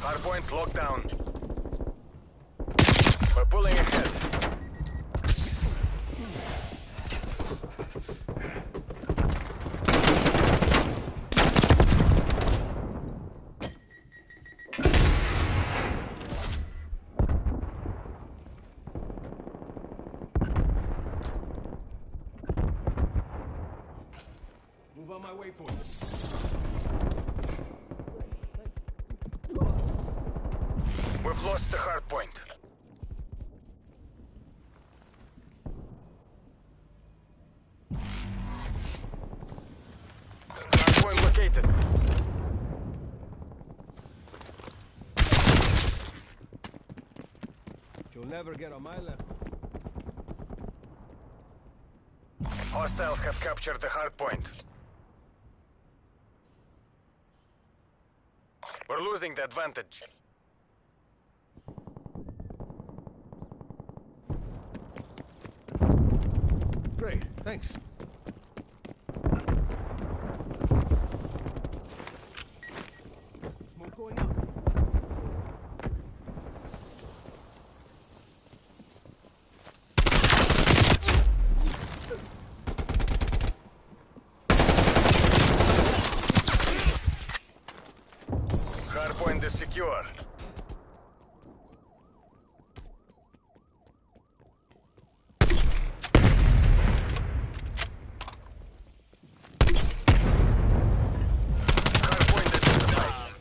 Hardpoint locked down. We're pulling ahead. Move on my waypoint. We've lost the hard point. Hard point located. You'll never get on my level. Hostiles have captured the hard point. We're losing the advantage. Great, thanks. Smoke going. Hardpoint is secure. Hardpoint identified.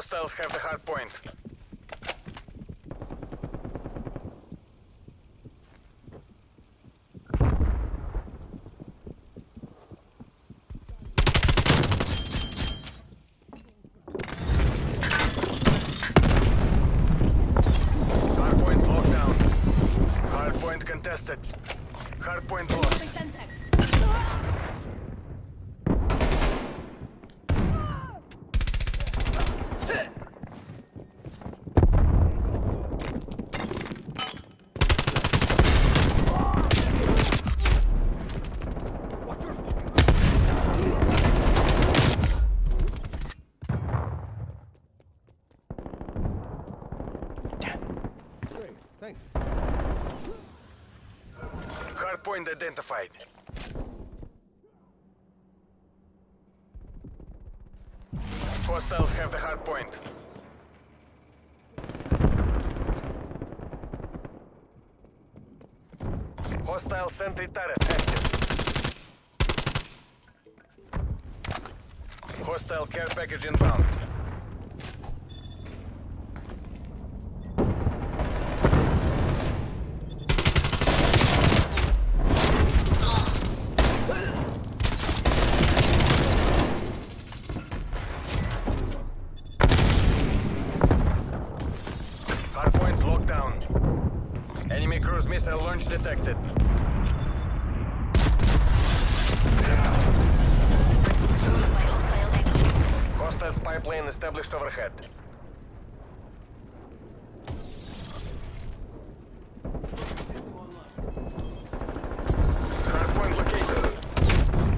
Hostiles have the locked down. Hardpoint contested. Hardpoint lost. Semtex. Watch your fucking. Great, thanks. Hardpoint identified. Hostiles have the hard point. Hostile sentry turret active. Hostile care package inbound. Hardpoint locked down. Enemy cruise missile launch detected. Hostile spy plane established overhead. Hardpoint located.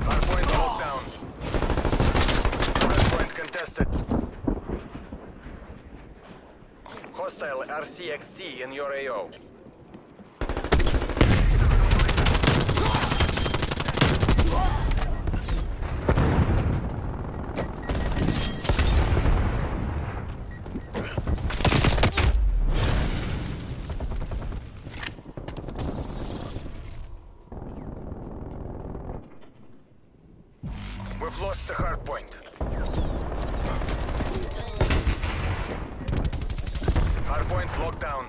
Hardpoint locked down. Hardpoint contested. Hostile RC-XD in your AO. We've lost the hard point. Hard point locked down.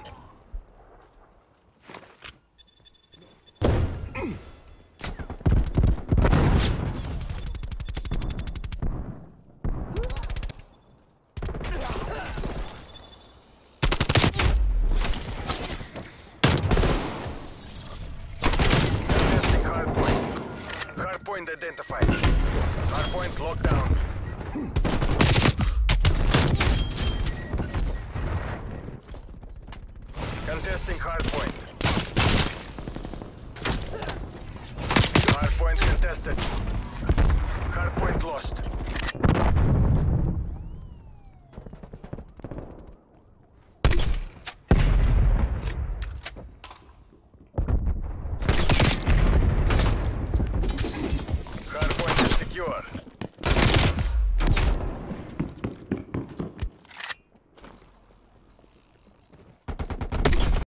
Identified. Hard point locked down. Contesting hardpoint. Hardpoint contested. Hardpoint lost. Hardpoint is secure.